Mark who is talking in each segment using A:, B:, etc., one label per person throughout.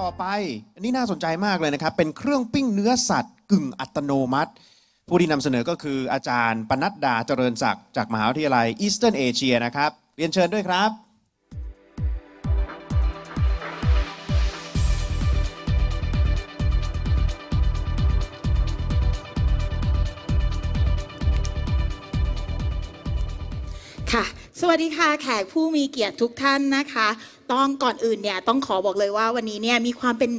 A: ต่อไป อันนี้น่าสนใจมากเลยนะครับ เป็นเครื่องปิ้งเนื้อสัตว์กึ่งอัตโนมัติ ผู้ที่นำเสนอก็คืออาจารย์ปนัดดาเจริญศักดิ์จากมหาวิทยาลัยอีสเทิร์นเอเชียนะครับ เรียนเชิญด้วยครับ
B: ค่ะสวัสดีค่ะแขกผู้มีเกียรติทุกท่านนะคะ ต้องก่อนอื่นเนี่ยต้องขอบอกเลยว่าวันนี้เนี่ยมีความเป็น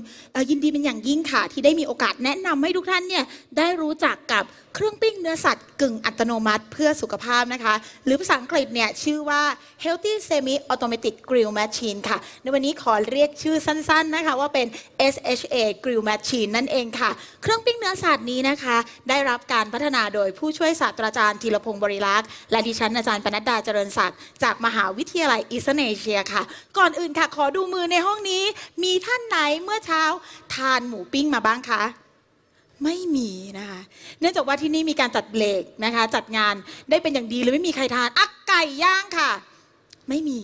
B: ยินดีเป็นอย่างยิ่งค่ะ ที่ได้มีโอกาสแนะนำให้ทุกท่านเนี่ยได้รู้จักกับเครื่องปิ้งเนื้อสัตว์กึ่งอัตโนมัติเพื่อสุขภาพนะคะ หรือภาษาอังกฤษเนี่ยชื่อว่า Healthy Semi Automatic Grill Machine ค่ะ ในวันนี้ขอเรียกชื่อสั้นๆนะคะว่าเป็น SHA Grill Machine นั่นเองค่ะ เครื่องปิ้งเนื้อสัตว์นี้นะคะ ได้รับการพัฒนาโดยผู้ช่วยศาสตราจารย์ธีรพงศ์บริลักษ์และดิฉันอาจารย์ปนัดดาเจริญศักดิ์จากมหาวิทยาลัยอิสเนเชียค่ะ ก่อนอื่นค่ะ ขอดูมือในห้องนี้ มีท่านไหนเมื่อเช้า ทานหมูปิ้งมาบ้างคะไม่มีนะคะ เนื่องจากว่าที่นี่มีการจัดเบรกนะคะ จัดงานได้เป็นอย่างดีเลยไม่มีใครทานอักไก่ย่างค่ะ ไม่มี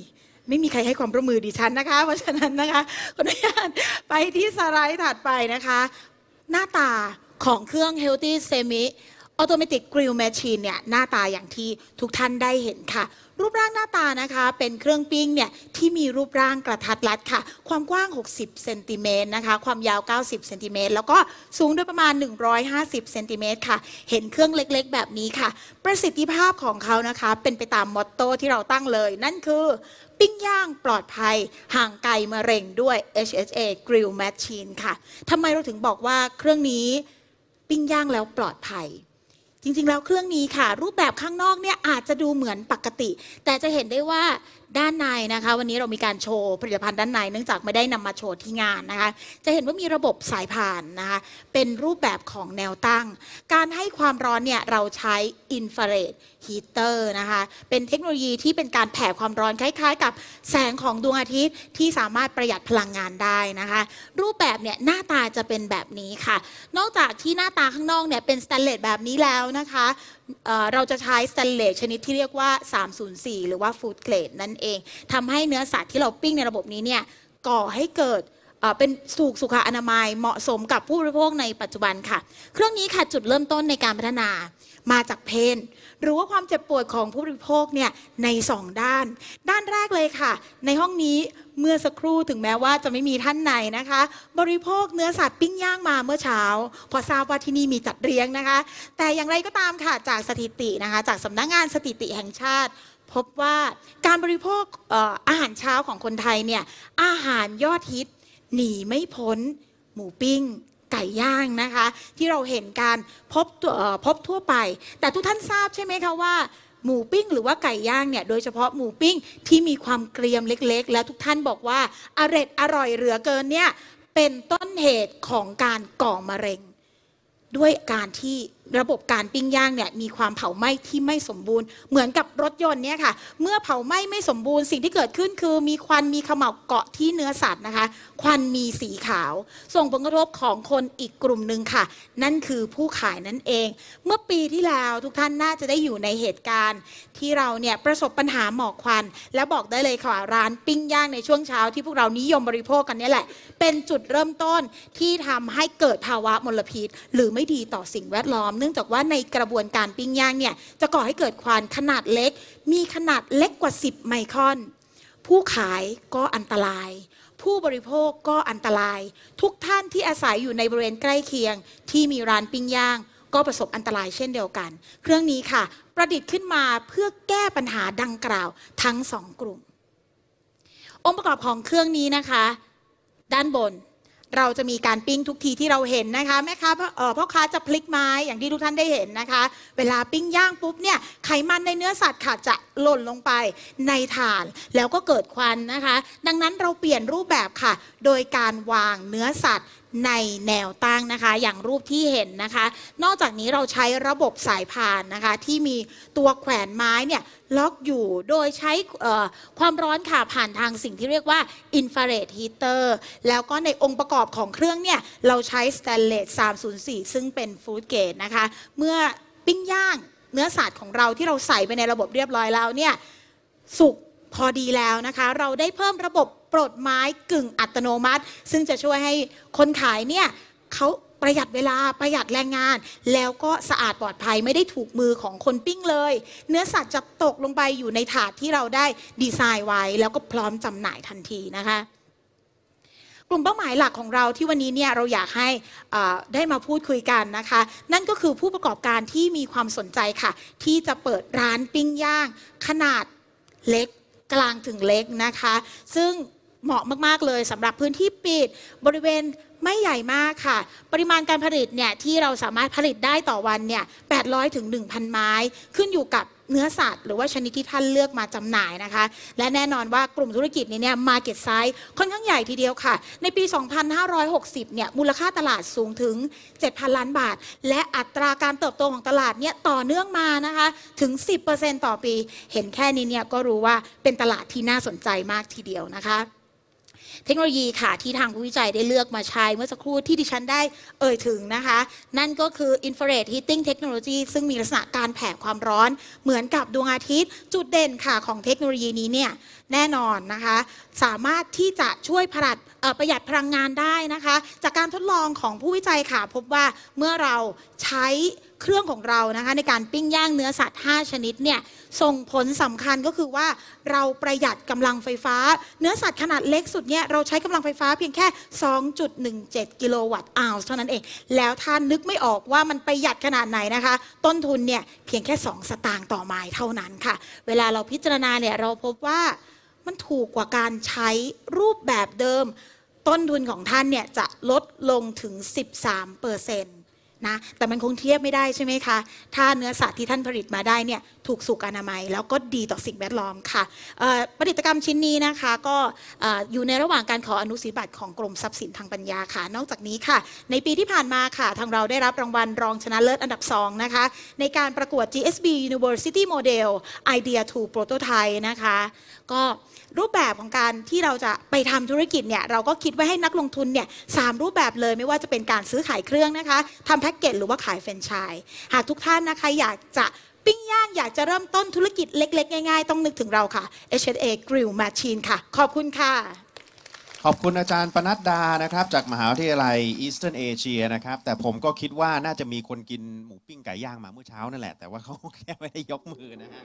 B: ไม่มีใครให้ความร่วมมือดิฉันนะคะ เพราะฉะนั้นนะคะขออนุญาตไปที่สไลด์ถัดไปนะคะ หน้าตาของเครื่อง Healthy Semi Automatic Grill Machine เนี่ย หน้าตาอย่างที่ทุกท่านได้เห็นค่ะ รูปร่างหน้าตานะคะ เป็นเครื่องปิ้งเนี่ยที่มีรูปร่างกระทัดรัดค่ะ ความกว้าง 60เซนติเมตรนะคะ ความยาว 90เซนติเมตรแล้วก็สูงด้วยประมาณ 150เซนติเมตรค่ะ เห็นเครื่องเล็กๆ แบบนี้ค่ะ ประสิทธิภาพของเขานะคะ เป็นไปตามมอตโต้ที่เราตั้งเลย นั่นคือ ปิ้งย่างปลอดภัย ห่างไกลมะเร็งด้วย HHA Grill Machine ค่ะทำไมเราถึงบอกว่าเครื่องนี้ปิ้งย่างแล้วปลอดภัย จริงๆ แล้วเครื่องนี้ค่ะ รูปแบบข้างนอกเนี่ยอาจจะดูเหมือนปกติ แต่จะเห็นได้ว่า ด้านในนะคะ วันนี้เรามีการโชว์ผลิตภัณฑ์ด้านในเนื่องจากไม่ได้นำมาโชว์ที่งานนะคะ จะเห็นว่ามีระบบสายพานนะคะ เป็นรูปแบบของแนวตั้ง การให้ความร้อนเนี่ยเราใช้อินฟราเรดฮีเตอร์นะคะ เป็นเทคโนโลยีที่เป็นการแผ่ความร้อนคล้ายๆ กับแสงของดวงอาทิตย์ที่สามารถประหยัดพลังงานได้นะคะ รูปแบบเนี่ยหน้าตาจะเป็นแบบนี้ค่ะ นอกจากที่หน้าตาข้างนอกเนี่ยเป็นสแตนเลสแบบนี้แล้วนะคะ เราจะใช้สแตนเลสชนิดที่เรียกว่า 304 หรือว่าฟู้ดเกรดนั่นเองทำให้เนื้อสัตว์ที่เราปิ้งในระบบนี้เนี่ยก่อให้เกิด เป็นสุขสุขอนามัยเหมาะสมกับผู้บริโภคในปัจจุบันค่ะ เครื่องนี้ค่ะจุดเริ่มต้นในการพัฒนามาจากเพนหรือว่าความเจ็บปวดของผู้บริโภคเนี่ยใน 2 ด้าน ด้านแรกเลยค่ะ ในห้องนี้เมื่อสักครู่ถึงแม้ว่าจะไม่มีท่านไหนนะคะ บริโภคเนื้อสัตว์ปิ้งย่างมาเมื่อเช้า พอทราบว่าที่นี่มีจัดเลี้ยงนะคะ แต่อย่างไรก็ตามค่ะจากสถิตินะคะ จากสำนักงานสถิติแห่งชาติ พบว่าการบริโภคอาหารเช้าของคนไทยเนี่ยอาหารยอดฮิต หนีไม่พ้น หมูปิ้ง ไก่ย่างนะคะ ที่เราเห็นการพบพบทั่วไป แต่ทุกท่านทราบใช่ไหมคะว่าหมูปิ้งหรือว่าไก่ย่างเนี่ยโดยเฉพาะหมูปิ้งที่มีความเกรียมเล็กๆ แล้วทุกท่านบอกว่าอร่อยอร่อยเหลือเกินเนี่ยเป็นต้นเหตุของการก่อมะเร็ง ด้วยการที่ ระบบการปิ้งย่างเนี่ยมีความเผาไหม้ที่ไม่สมบูรณ์ เหมือนกับรถยนต์เนี่ยค่ะ เมื่อเผาไหม้ไม่สมบูรณ์สิ่งที่เกิดขึ้นคือ มีควันมีเขม่าเกาะที่เนื้อสัตว์นะคะ ควันมีสีขาว ส่งผลกระทบของคนอีกกลุ่มหนึ่งค่ะ นั่นคือผู้ขายนั่นเอง เมื่อปีที่แล้วทุกท่านน่าจะได้อยู่ในเหตุการณ์ ที่เราเนี่ยประสบปัญหาหมอกควัน และบอกได้เลยค่ะร้านปิ้งย่างในช่วงเช้าที่พวกเรานิยมบริโภคกันนี่แหละ เป็นจุดเริ่มต้นที่ทำให้เกิดภาวะมลพิษ หรือไม่ดีต่อสิ่งแวดล้อมเนื่องจากว่าในกระบวนการปิ้งย่างเนี่ยจะก่อให้เกิดควันขนาดเล็ก มีขนาดเล็กกว่า 10 ไมครอน ผู้ขายก็อันตราย ผู้บริโภคก็อันตราย ทุกท่านที่อาศัยอยู่ในบริเวณใกล้เคียง ที่มีร้านปิ้งย่าง ก็ประสบอันตรายเช่นเดียวกัน เครื่องนี้ค่ะ ประดิษฐ์ขึ้นมาเพื่อแก้ปัญหาดังกล่าวทั้งสองกลุ่ม องค์ประกอบของเครื่องนี้นะคะ ด้านบน เราจะมีการปิ้งทุกทีที่เราเห็นนะคะแม่ค้าพ่อค้าจะพลิกไม้อย่างที่ทุกท่านได้เห็นนะคะ เวลาปิ้งย่างปุ๊บเนี่ยไขมันในเนื้อสัตว์ค่ะจะหล่นลงไปในถ่าน แล้วก็เกิดควันนะคะ ดังนั้นเราเปลี่ยนรูปแบบค่ะ โดยการวางเนื้อสัตว์ ในแนวตั้งนะคะ อย่างรูปที่เห็นนะคะ นอกจากนี้เราใช้ระบบสายพานนะคะ ที่มีตัวแขวนไม้เนี่ยล็อกอยู่โดยใช้ความร้อนค่ะผ่านทางสิ่งที่เรียกว่าอินฟราเรดฮีเตอร์แล้วก็ในองค์ประกอบของเครื่องเนี่ย เราใช้สแตนเลส304 ซึ่งเป็นฟู้ดเกรดนะคะ เมื่อปิ้งย่างเนื้อสัตว์ของเราที่เราใส่ไปในระบบเรียบร้อยแล้วเนี่ยสุก พอดีแล้วนะคะ เราได้เพิ่มระบบปลดไม้กึ่งอัตโนมัติ ซึ่งจะช่วยให้คนขายเนี่ยเขาประหยัดเวลาประหยัดแรงงาน แล้วก็สะอาดปลอดภัยไม่ได้ถูกมือของคนปิ้งเลย เนื้อสัตว์จะตกลงไปอยู่ในถาดที่เราได้ดีไซน์ไว้ แล้วก็พร้อมจำหน่ายทันทีนะคะกลุ่มเป้าหมายหลักของเราที่วันนี้เนี่ยเราอยากให้ได้มาพูดคุยกันนะคะ นั่นก็คือผู้ประกอบการที่มีความสนใจค่ะ ที่จะเปิดร้านปิ้งย่าง ขนาดเล็ก กลางถึงเล็กนะคะ ซึ่งเหมาะมาก ๆ เลยสำหรับพื้นที่ปิดบริเวณ ไม่ใหญ่มากค่ะ ปริมาณการผลิตเนี่ยที่เราสามารถผลิตได้ต่อวันเนี่ย800ถึง1,000 ไม้ ขึ้นอยู่กับเนื้อสัตว์หรือว่าชนิดที่ท่านเลือกมาจำหน่ายนะคะ และแน่นอนว่ากลุ่มธุรกิจนี้เนี่ย market size ค่อนข้างใหญ่ทีเดียวค่ะ ในปี 2560 เนี่ยมูลค่าตลาดสูงถึง 7,000 ล้านบาท และอัตราการเติบโตของตลาดเนี่ยต่อเนื่องมานะคะถึง 10%ต่อปี เห็นแค่นี้เนี่ยก็รู้ว่าเป็นตลาดที่น่าสนใจมากทีเดียวนะคะ เทคโนโลยีค่ะที่ทางผู้วิจัยได้เลือกมาใช้เมื่อสักครู่ที่ดิฉันได้เอ่ยถึงนะคะ นั่นก็คือ infrared heating technology ซึ่งมีลักษณะการแผ่ความร้อนเหมือนกับดวงอาทิตย์ จุดเด่นค่ะของเทคโนโลยีนี้เนี่ยแน่นอนนะคะ สามารถที่จะช่วยประหยัดประหยัดพลังงานได้นะคะ จากการทดลองของผู้วิจัยค่ะพบว่าเมื่อเราใช้ เครื่องของเรานะคะในการปิ้งย่างเนื้อสัตว์ 5 ชนิดเนี่ยส่งผลสำคัญก็คือว่าเราประหยัดกำลังไฟฟ้า เนื้อสัตว์ขนาดเล็กสุดเนี่ยเราใช้กำลังไฟฟ้าเพียงแค่ 2.17 กิโลวัตต์อาวสเท่านั้นเอง แล้วท่านนึกไม่ออกว่ามันประหยัดขนาดไหนนะคะ ต้นทุนเนี่ยเพียงแค่ 2 สตางค์ต่อไม้เท่านั้นค่ะ เวลาเราพิจารณาเนี่ยเราพบว่ามันถูกกว่าการใช้รูปแบบเดิม ต้นทุนของท่านเนี่ยจะลดลงถึง 13เปอร์เซ็นต์ นะแต่มันคงเทียบไม่ได้ใช่ไหมคะถ้าเนื้อสัตว์ที่ท่านผลิตมาได้เนี่ยถูกสุขอนามัย แล้วก็ดีต่อสิ่งแวดล้อมค่ะผลิตกรรมชิ้นนี้นะคะก็เอ่อยู่ในระหว่างการขออนุสิบัตรของกรมทรัพย์สินทางปัญญาค่ะ นอกจากนี้ค่ะ ในปีที่ผ่านมาค่ะ ทางเราได้รับรางวัลรองชนะเลิศอันดับ2นะคะในการประกวด GSB University Model Idea to Prototype นะคะก็รูปแบบของการที่เราจะไปทำธุรกิจเนี่ยเราก็คิดไว้ให้นักลงทุนเนี่ยสามรูปแบบเลยไม่ว่าจะเป็นการซื้อขายเครื่องนะคะทำแพ็กเกจหรือว่าขายแฟรนไชส์หากทุกท่านนะคะอยากจะปิ้งย่างอยากจะเริ่มต้นธุรกิจเล็ก ๆ ง่าย ๆ ต้องนึกถึงเราค่ะ H&A Grill Machine ค่ะ ขอบคุณค่ะ
A: ขอบคุณอาจารย์ปนัดดานะครับ จากมหาวิทยาลัย Eastern Asia นะครับ แต่ผมก็คิดว่าน่าจะมีคนกินหมูปิ้งไก่ย่างมาเมื่อเช้านั่นแหละ แต่ว่าเขาแค่ไม่ได้ยกมือนะฮะ